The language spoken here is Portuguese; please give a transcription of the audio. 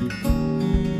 Música